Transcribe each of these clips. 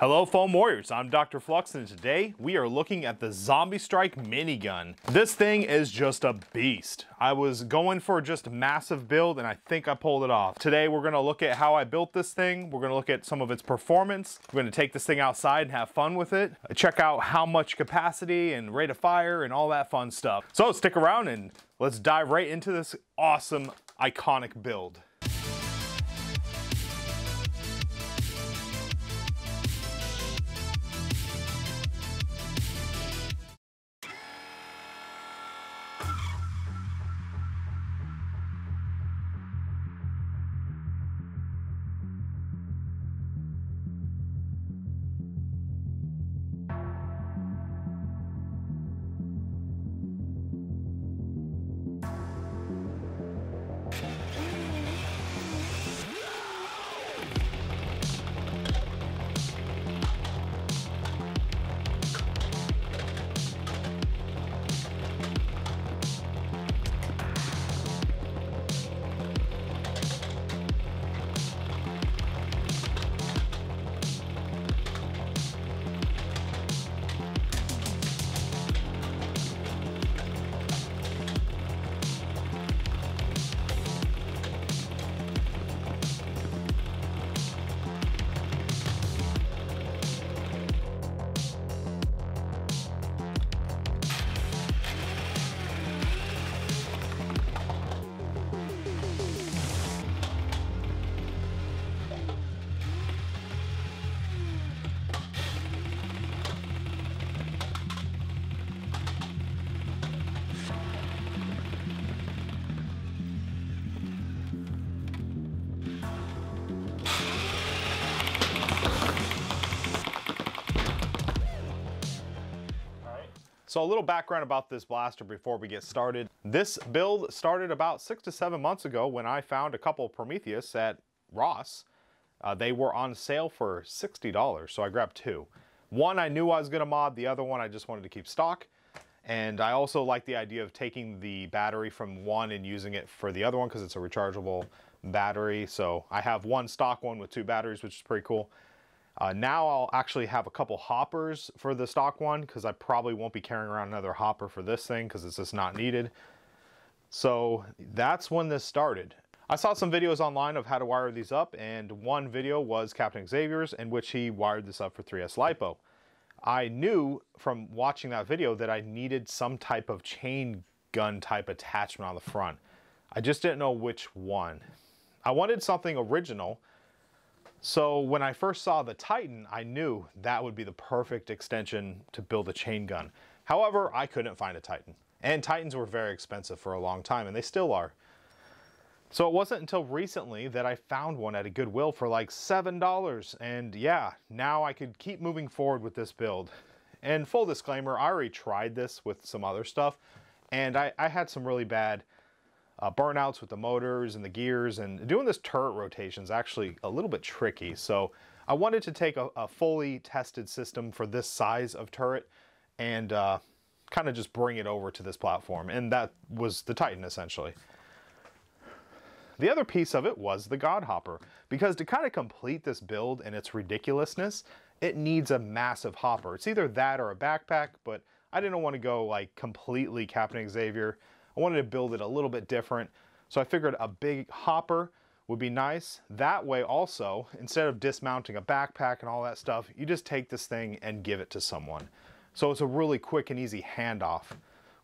Hello Foam Warriors, I'm Dr. Flux and today we are looking at the Zombie Strike minigun. This thing is just a beast. I was going for just a massive build and I think I pulled it off. Today we're gonna look at how I built this thing, we're gonna look at some of its performance, we're gonna take this thing outside and have fun with it, check out how much capacity and rate of fire and all that fun stuff. So stick around and let's dive right into this awesome, iconic build. So a little background about this blaster before we get started. This build started about six to seven months ago when I found a couple Prometheus at Ross. Uh, they were on sale for $60, so I grabbed two. One I knew I was gonna mod, the other one I just wanted to keep stock. And I also like the idea of taking the battery from one and using it for the other one because it's a rechargeable battery. So I have one stock one with two batteries, which is pretty cool. Uh, now I'll actually have a couple hoppers for the stock one because I probably won't be carrying around another hopper for this thing because it's just not needed. So that's when this started. I saw some videos online of how to wire these up and one video was Captain Xavier's in which he wired this up for 3S LiPo. I knew from watching that video that I needed some type of chain gun type attachment on the front. I just didn't know which one. I wanted something original so when I first saw the Titan, I knew that would be the perfect extension to build a chain gun. However, I couldn't find a Titan. And Titans were very expensive for a long time, and they still are. So it wasn't until recently that I found one at a Goodwill for like $7. And yeah, now I could keep moving forward with this build. And full disclaimer, I already tried this with some other stuff, and I, I had some really bad uh, burnouts with the motors and the gears and doing this turret rotation is actually a little bit tricky. So I wanted to take a, a fully tested system for this size of turret and uh, kind of just bring it over to this platform. And that was the Titan essentially. The other piece of it was the God Hopper, because to kind of complete this build and its ridiculousness, it needs a massive hopper. It's either that or a backpack, but I didn't want to go like completely Captain Xavier. I wanted to build it a little bit different. So I figured a big hopper would be nice. That way also, instead of dismounting a backpack and all that stuff, you just take this thing and give it to someone. So it's a really quick and easy handoff,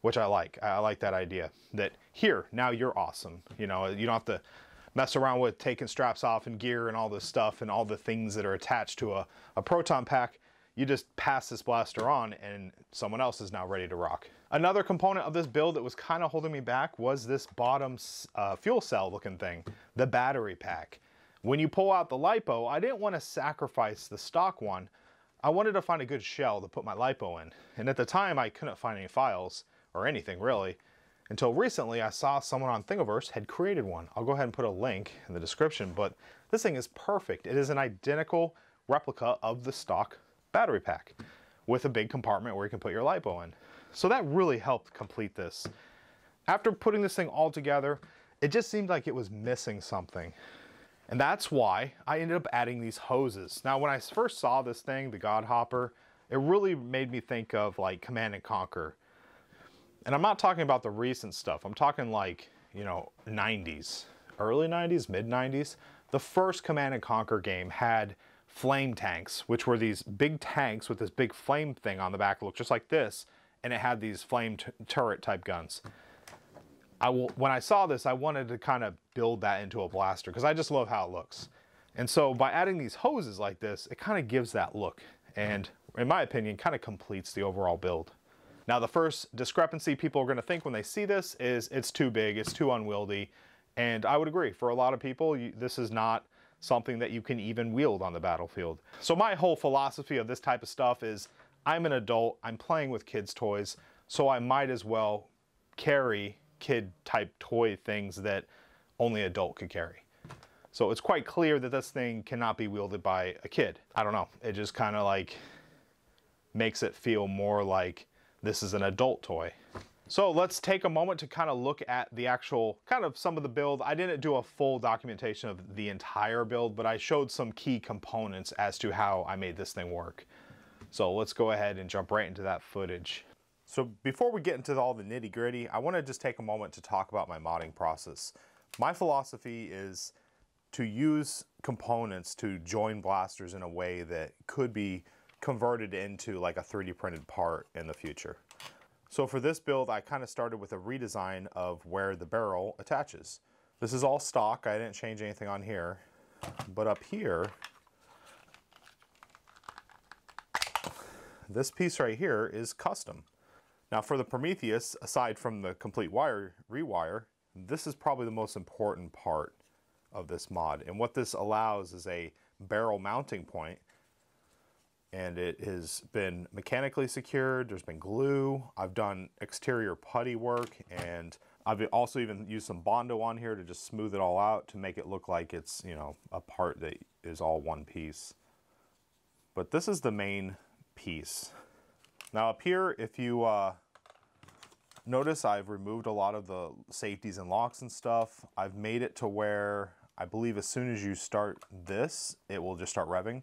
which I like. I like that idea that here, now you're awesome. You know, you don't have to mess around with taking straps off and gear and all this stuff and all the things that are attached to a, a proton pack you just pass this blaster on and someone else is now ready to rock. Another component of this build that was kind of holding me back was this bottom uh, fuel cell looking thing, the battery pack. When you pull out the LiPo, I didn't want to sacrifice the stock one. I wanted to find a good shell to put my LiPo in. And at the time, I couldn't find any files, or anything really, until recently I saw someone on Thingiverse had created one. I'll go ahead and put a link in the description, but this thing is perfect. It is an identical replica of the stock battery pack with a big compartment where you can put your LiPo in. So that really helped complete this. After putting this thing all together, it just seemed like it was missing something. And that's why I ended up adding these hoses. Now, when I first saw this thing, the God Hopper, it really made me think of like Command and Conquer. And I'm not talking about the recent stuff. I'm talking like, you know, 90s, early 90s, mid 90s. The first Command and Conquer game had flame tanks, which were these big tanks with this big flame thing on the back, looked just like this, and it had these flame turret type guns. I will, when I saw this, I wanted to kind of build that into a blaster because I just love how it looks. And so by adding these hoses like this, it kind of gives that look. And in my opinion, kind of completes the overall build. Now, the first discrepancy people are going to think when they see this is it's too big, it's too unwieldy. And I would agree, for a lot of people, you, this is not something that you can even wield on the battlefield. So my whole philosophy of this type of stuff is I'm an adult, I'm playing with kids' toys, so I might as well carry kid type toy things that only adult could carry. So it's quite clear that this thing cannot be wielded by a kid. I don't know, it just kind of like makes it feel more like this is an adult toy. So let's take a moment to kind of look at the actual, kind of some of the build. I didn't do a full documentation of the entire build, but I showed some key components as to how I made this thing work. So let's go ahead and jump right into that footage. So before we get into all the nitty gritty, I want to just take a moment to talk about my modding process. My philosophy is to use components to join blasters in a way that could be converted into like a 3D printed part in the future. So for this build, I kind of started with a redesign of where the barrel attaches. This is all stock, I didn't change anything on here. But up here, this piece right here is custom. Now for the Prometheus, aside from the complete wire rewire, this is probably the most important part of this mod. And what this allows is a barrel mounting point and it has been mechanically secured. There's been glue. I've done exterior putty work and I've also even used some Bondo on here to just smooth it all out to make it look like it's, you know, a part that is all one piece. But this is the main piece. Now up here, if you uh, notice, I've removed a lot of the safeties and locks and stuff. I've made it to where I believe as soon as you start this, it will just start revving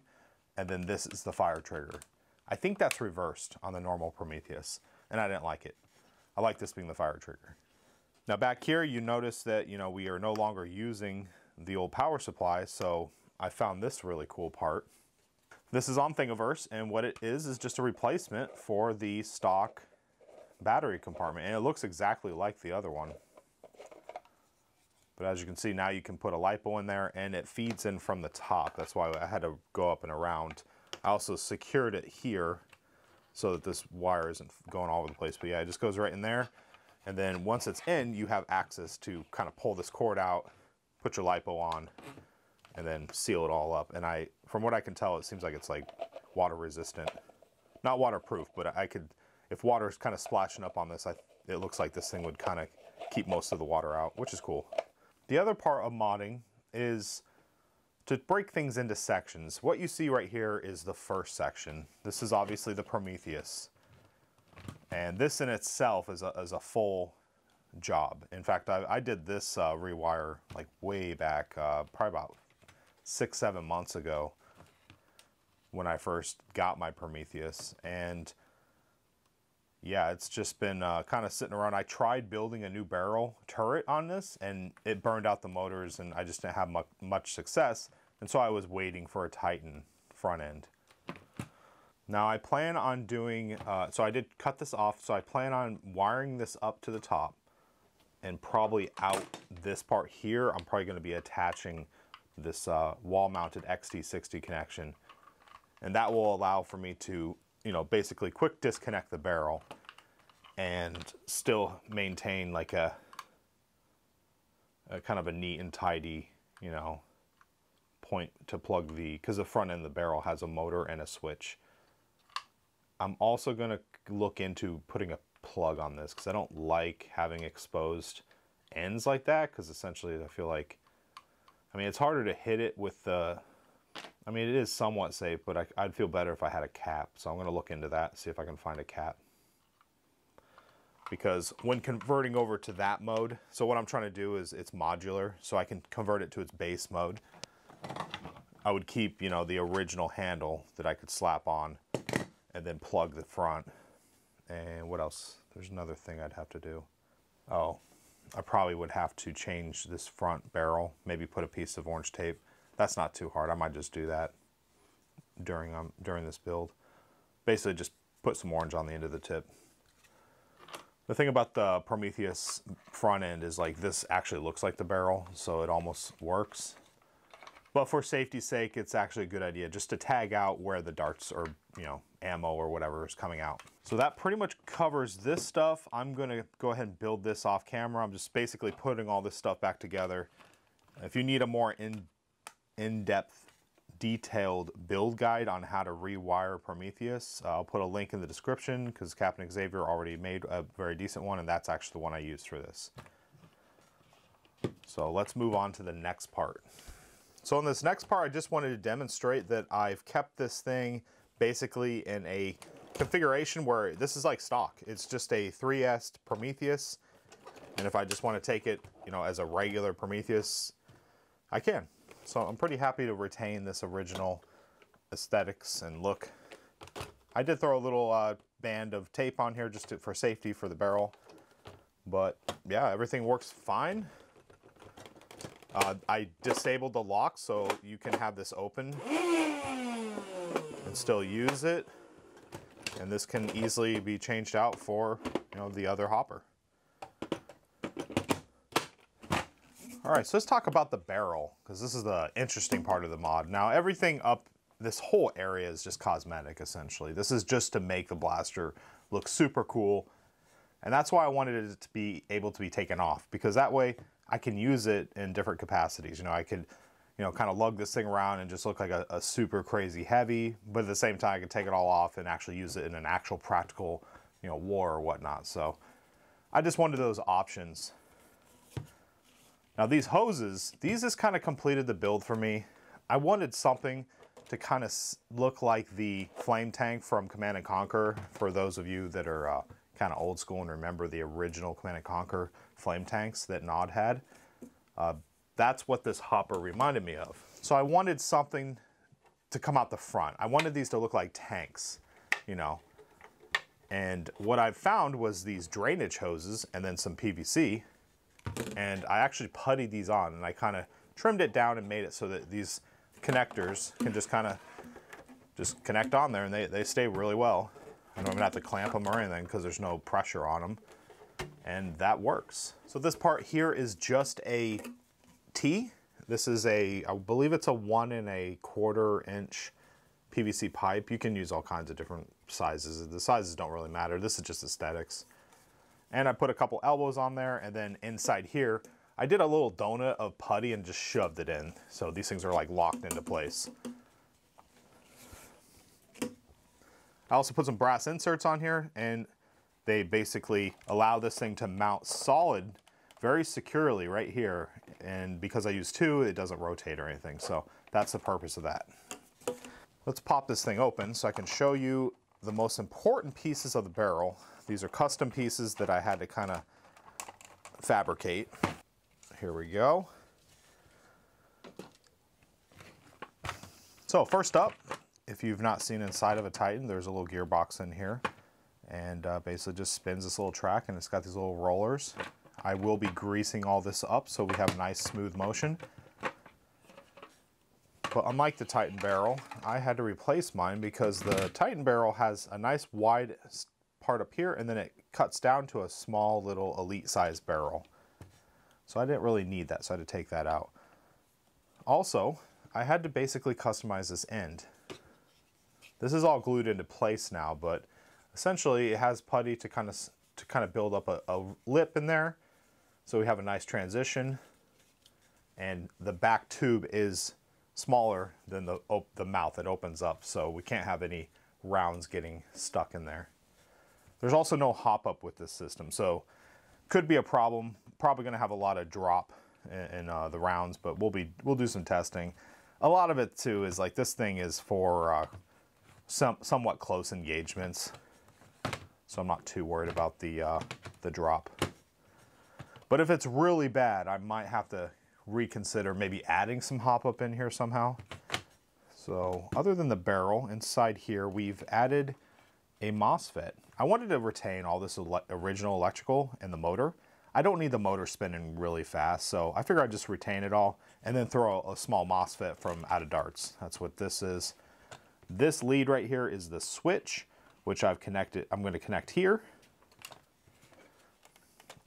and then this is the fire trigger. I think that's reversed on the normal Prometheus, and I didn't like it. I like this being the fire trigger. Now back here, you notice that, you know, we are no longer using the old power supply, so I found this really cool part. This is on Thingiverse, and what it is is just a replacement for the stock battery compartment, and it looks exactly like the other one. But as you can see, now you can put a LiPo in there and it feeds in from the top. That's why I had to go up and around. I also secured it here so that this wire isn't going all over the place. But yeah, it just goes right in there. And then once it's in, you have access to kind of pull this cord out, put your LiPo on, and then seal it all up. And I, from what I can tell, it seems like it's like water resistant. Not waterproof, but I could, if water is kind of splashing up on this, I, it looks like this thing would kind of keep most of the water out, which is cool. The other part of modding is to break things into sections. What you see right here is the first section. This is obviously the Prometheus. And this in itself is a, is a full job. In fact, I, I did this uh, rewire like way back, uh, probably about six, seven months ago when I first got my Prometheus. And yeah, it's just been uh, kind of sitting around. I tried building a new barrel turret on this and it burned out the motors and I just didn't have much, success. And so I was waiting for a Titan front end. Now I plan on doing, uh, so I did cut this off, so I plan on wiring this up to the top and probably out this part here, I'm probably gonna be attaching this uh, wall mounted XT60 connection. And that will allow for me to you know, basically quick disconnect the barrel and still maintain like a, a kind of a neat and tidy, you know, point to plug the, because the front end of the barrel has a motor and a switch. I'm also going to look into putting a plug on this because I don't like having exposed ends like that because essentially I feel like, I mean, it's harder to hit it with the I mean, it is somewhat safe, but I, would feel better if I had a cap. So I'm going to look into that, see if I can find a cap. Because when converting over to that mode, so what I'm trying to do is it's modular, so I can convert it to its base mode. I would keep, you know, the original handle that I could slap on and then plug the front. And what else? There's another thing I'd have to do. Oh, I probably would have to change this front barrel, maybe put a piece of orange tape. That's not too hard. I might just do that during um, during this build. Basically just put some orange on the end of the tip. The thing about the Prometheus front end is like this actually looks like the barrel, so it almost works. But for safety's sake, it's actually a good idea just to tag out where the darts or, you know, ammo or whatever is coming out. So that pretty much covers this stuff. I'm gonna go ahead and build this off camera. I'm just basically putting all this stuff back together. If you need a more in, in-depth, detailed build guide on how to rewire Prometheus, uh, I'll put a link in the description because Captain Xavier already made a very decent one and that's actually the one I used for this. So let's move on to the next part. So in this next part, I just wanted to demonstrate that I've kept this thing basically in a configuration where this is like stock. It's just a 3S Prometheus. And if I just want to take it, you know, as a regular Prometheus, I can. So I'm pretty happy to retain this original aesthetics and look. I did throw a little uh, band of tape on here just to, for safety for the barrel. But yeah, everything works fine. Uh, I disabled the lock so you can have this open and still use it. And this can easily be changed out for, you know, the other hopper. All right, so let's talk about the barrel because this is the interesting part of the mod. Now everything up this whole area is just cosmetic essentially. This is just to make the blaster look super cool. And that's why I wanted it to be able to be taken off because that way I can use it in different capacities. You know, I could, you know, kind of lug this thing around and just look like a, a super crazy heavy, but at the same time, I can take it all off and actually use it in an actual practical, you know, war or whatnot. So I just wanted those options. Now these hoses, these just kind of completed the build for me. I wanted something to kind of look like the flame tank from Command and Conquer for those of you that are uh, kind of old school and remember the original Command and Conquer flame tanks that Nod had. Uh, that's what this hopper reminded me of. So I wanted something to come out the front. I wanted these to look like tanks, you know. And what I found was these drainage hoses and then some PVC. And I actually puttied these on and I kind of trimmed it down and made it so that these connectors can just kind of just connect on there and they, they stay really well. I don't even have to clamp them or anything because there's no pressure on them and that works. So this part here is just a T. This is a, I believe it's a one and a quarter inch PVC pipe. You can use all kinds of different sizes. The sizes don't really matter. This is just aesthetics. And I put a couple elbows on there and then inside here, I did a little donut of putty and just shoved it in. So these things are like locked into place. I also put some brass inserts on here and they basically allow this thing to mount solid very securely right here. And because I use two, it doesn't rotate or anything. So that's the purpose of that. Let's pop this thing open so I can show you the most important pieces of the barrel. These are custom pieces that I had to kind of fabricate. Here we go. So first up, if you've not seen inside of a Titan, there's a little gearbox in here and uh, basically just spins this little track and it's got these little rollers. I will be greasing all this up so we have nice smooth motion. But unlike the Titan barrel, I had to replace mine because the Titan barrel has a nice wide part up here and then it cuts down to a small little elite size barrel. So I didn't really need that, so I had to take that out. Also, I had to basically customize this end. This is all glued into place now, but essentially it has putty to kind of to kind of build up a, a lip in there so we have a nice transition and the back tube is smaller than the, the mouth it opens up so we can't have any rounds getting stuck in there. There's also no hop up with this system so could be a problem. Probably going to have a lot of drop in, in uh, the rounds but we'll be we'll do some testing. A lot of it too is like this thing is for uh, some somewhat close engagements so I'm not too worried about the, uh, the drop. But if it's really bad, I might have to reconsider maybe adding some hop up in here somehow. So other than the barrel, inside here we've added a MOSFET. I wanted to retain all this ele original electrical and the motor. I don't need the motor spinning really fast, so I figure I'd just retain it all and then throw a small MOSFET from out of darts. That's what this is. This lead right here is the switch, which I've connected, I'm gonna connect here.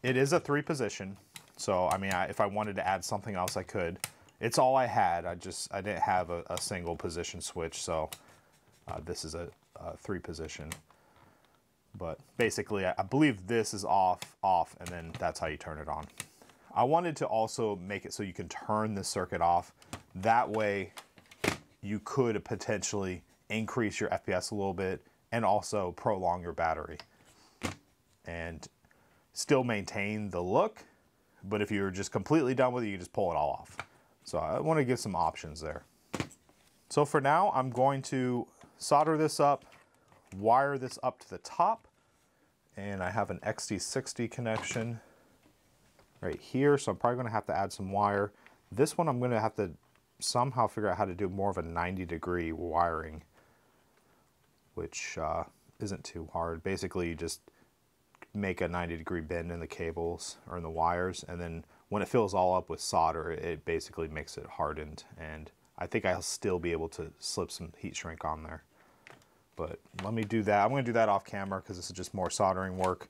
It is a three position, so I mean, I, if I wanted to add something else, I could. It's all I had. I just, I didn't have a, a single position switch, so uh, this is a, a three position. But basically, I believe this is off, off, and then that's how you turn it on. I wanted to also make it so you can turn the circuit off. That way, you could potentially increase your FPS a little bit and also prolong your battery. And still maintain the look, but if you're just completely done with it, you just pull it all off. So I want to give some options there. So for now, I'm going to solder this up, wire this up to the top, and I have an XT60 connection right here, so I'm probably going to have to add some wire. This one I'm going to have to somehow figure out how to do more of a 90 degree wiring, which uh, isn't too hard. Basically, you just make a 90 degree bend in the cables or in the wires, and then when it fills all up with solder, it basically makes it hardened. And I think I'll still be able to slip some heat shrink on there. But let me do that. I'm going to do that off camera because this is just more soldering work.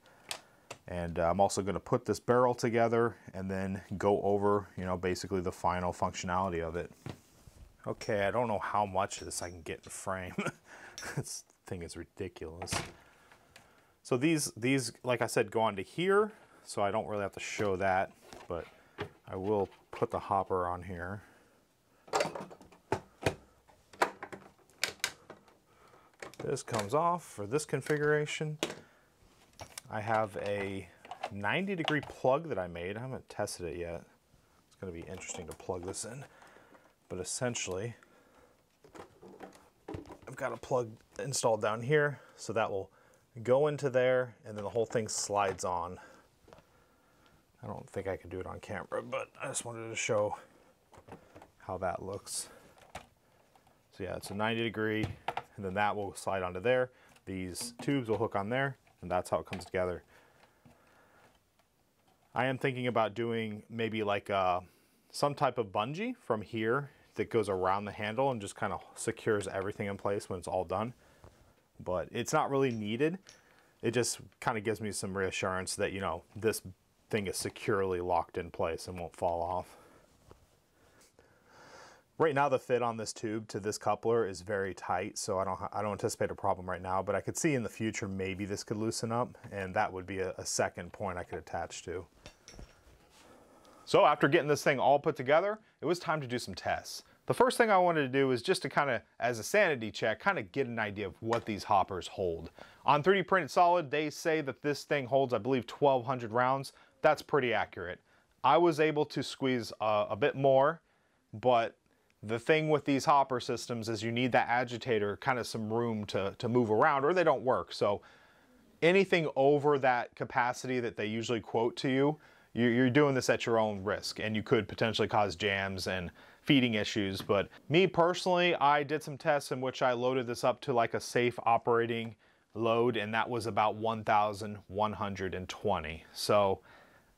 And uh, I'm also going to put this barrel together and then go over, you know, basically the final functionality of it. Okay, I don't know how much of this I can get in frame. this thing is ridiculous. So these, these, like I said, go onto here, so I don't really have to show that, but I will put the hopper on here. This comes off for this configuration. I have a 90 degree plug that I made. I haven't tested it yet. It's going to be interesting to plug this in. But essentially, I've got a plug installed down here, so that will go into there, and then the whole thing slides on. I don't think I can do it on camera, but I just wanted to show how that looks. So yeah, it's a 90 degree, and then that will slide onto there. These tubes will hook on there, and that's how it comes together. I am thinking about doing maybe like a, uh, some type of bungee from here that goes around the handle and just kind of secures everything in place when it's all done but it's not really needed. It just kind of gives me some reassurance that, you know, this thing is securely locked in place and won't fall off. Right now the fit on this tube to this coupler is very tight, so I don't I don't anticipate a problem right now, but I could see in the future maybe this could loosen up, and that would be a, a second point I could attach to. So after getting this thing all put together, it was time to do some tests. The first thing I wanted to do is just to kind of, as a sanity check, kind of get an idea of what these hoppers hold. On 3D Printed Solid, they say that this thing holds, I believe, 1,200 rounds. That's pretty accurate. I was able to squeeze uh, a bit more, but the thing with these hopper systems is you need that agitator, kind of some room to, to move around, or they don't work. So anything over that capacity that they usually quote to you, you're doing this at your own risk, and you could potentially cause jams and feeding issues. But me personally, I did some tests in which I loaded this up to like a safe operating load, and that was about 1,120. So,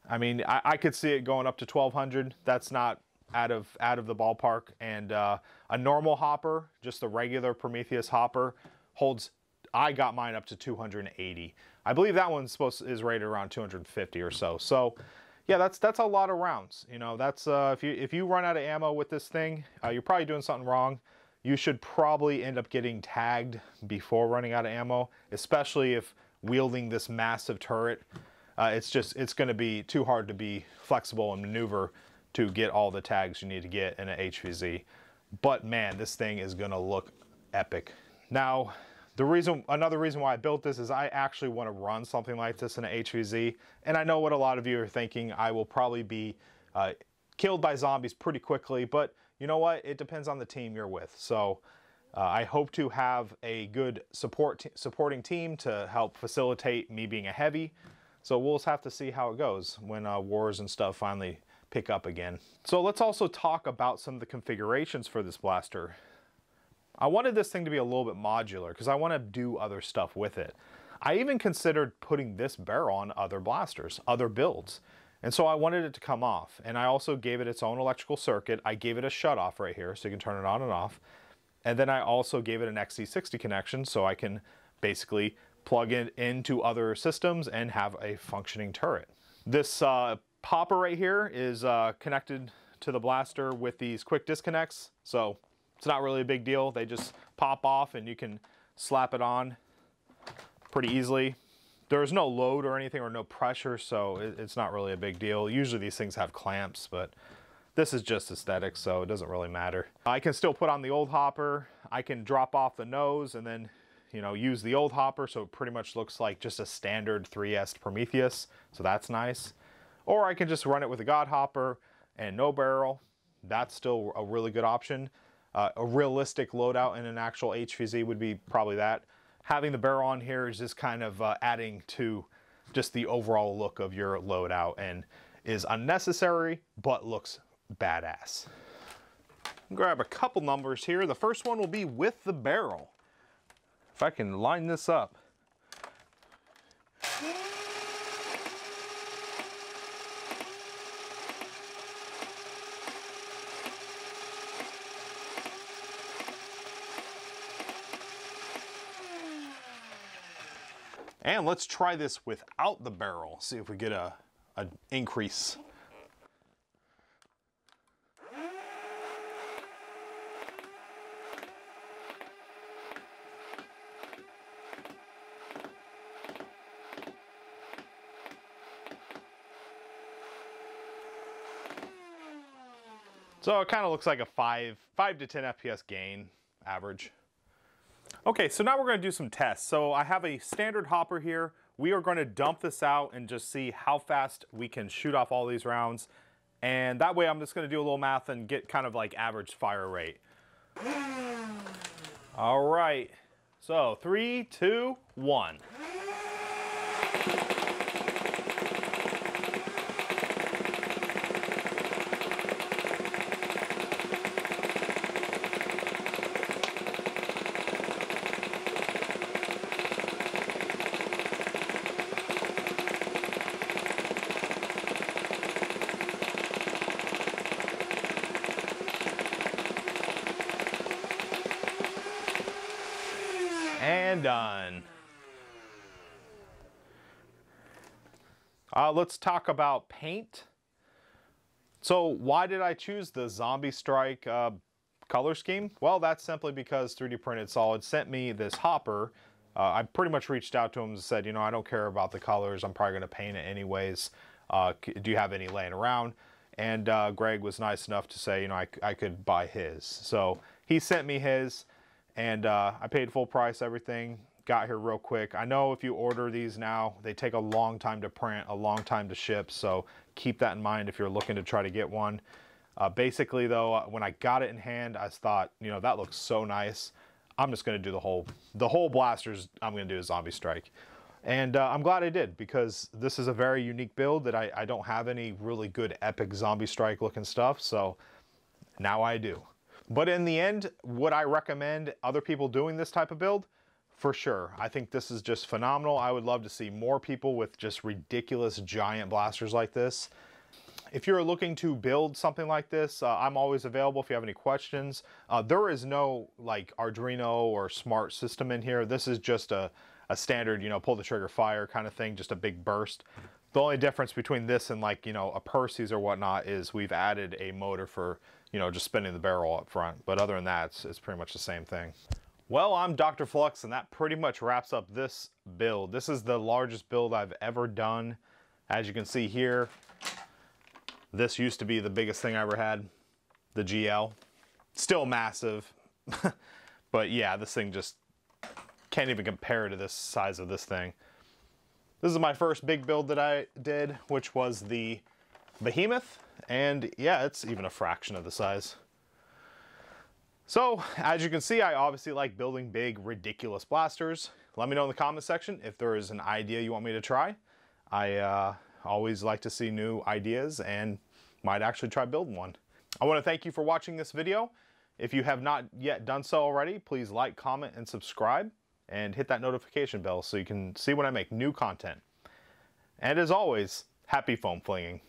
I mean, I, I, could see it going up to 1,200. That's not out of out of the ballpark. And uh, a normal hopper, just a regular Prometheus hopper, holds. I got mine up to 280. I believe that one's supposed to, is rated around 250 or so. So yeah, that's that's a lot of rounds. You know, that's uh, if you if you run out of ammo with this thing, uh, you're probably doing something wrong. You should probably end up getting tagged before running out of ammo, especially if wielding this massive turret. Uh, it's just it's going to be too hard to be flexible and maneuver to get all the tags you need to get in an HVZ. But man, this thing is to look epic. Now, the reason, another reason why I built this is I actually want to run something like this in an HVZ. And I know what a lot of you are thinking. I will probably be uh, killed by zombies pretty quickly, but you know what? It depends on the team you're with. So uh, I hope to have a good support supporting team to help facilitate me being a heavy. So we'll just have to see how it goes when uh, wars and stuff finally pick up again. So let's also talk about some of the configurations for this blaster. I wanted this thing to be a little bit modular because I want to do other stuff with it. I even considered putting this barrel on other blasters, other builds. And so I wanted it to come off. And I also gave it its own electrical circuit. I gave it a shut off right here so you can turn it on and off. And then I also gave it an XT60 connection so I can basically plug it into other systems and have a functioning turret. This uh, popper right here is uh, connected to the blaster with these quick disconnects. So it's not really a big deal. They just pop off and you can slap it on pretty easily. There's no load or anything or no pressure, so it's not really a big deal. Usually these things have clamps, but this is just aesthetic, so it doesn't really matter. I can still put on the old hopper. I can drop off the nose and then, you know, use the old hopper, so it pretty much looks like just a standard 3S Prometheus, so that's nice. Or I can just run it with a God hopper and no barrel. That's still a really good option. Uh, a realistic loadout in an actual HVZ would be probably that having the barrel on here is just kind of uh, adding to just the overall look of your loadout and is unnecessary, but looks badass. Grab a couple numbers here. The first one will be with the barrel. If I can line this up. And let's try this without the barrel, see if we get a, an increase. So it kind of looks like a 5, 5 to 10 FPS gain average. Okay, so now we're gonna do some tests. So I have a standard hopper here. We are gonna dump this out and just see how fast we can shoot off all these rounds. And that way I'm just gonna do a little math and get kind of like average fire rate. All right, so three, two, one. and done. Uh, let's talk about paint. So why did I choose the Zombie Strike uh, color scheme? Well, that's simply because 3D Printed Solid sent me this hopper. Uh, I pretty much reached out to him and said, you know, I don't care about the colors. I'm probably going to paint it anyways. Uh, do you have any laying around? And uh, Greg was nice enough to say, you know, I, I could buy his. So he sent me his and uh, I paid full price everything. Got here real quick. I know if you order these now they take a long time to print a long time to ship. So keep that in mind if you're looking to try to get one. Uh, basically though uh, when I got it in hand I thought you know that looks so nice. I'm just gonna do the whole the whole blasters. I'm gonna do a zombie strike. And uh, I'm glad I did because this is a very unique build that I, I don't have any really good epic zombie strike looking stuff. So now I do but in the end, would I recommend other people doing this type of build? For sure. I think this is just phenomenal. I would love to see more people with just ridiculous giant blasters like this. If you're looking to build something like this, uh, I'm always available if you have any questions. Uh, there is no like Arduino or smart system in here. This is just a, a standard, you know, pull the trigger fire kind of thing, just a big burst. The only difference between this and like, you know, a Perses or whatnot is we've added a motor for you know, just spinning the barrel up front. But other than that, it's, it's pretty much the same thing. Well, I'm Dr. Flux, and that pretty much wraps up this build. This is the largest build I've ever done. As you can see here, this used to be the biggest thing I ever had, the GL. Still massive, but yeah, this thing just can't even compare to this size of this thing. This is my first big build that I did, which was the Behemoth. And yeah, it's even a fraction of the size. So, as you can see, I obviously like building big, ridiculous blasters. Let me know in the comment section if there is an idea you want me to try. I uh, always like to see new ideas and might actually try building one. I want to thank you for watching this video. If you have not yet done so already, please like, comment, and subscribe, and hit that notification bell so you can see when I make new content. And as always, happy foam flinging.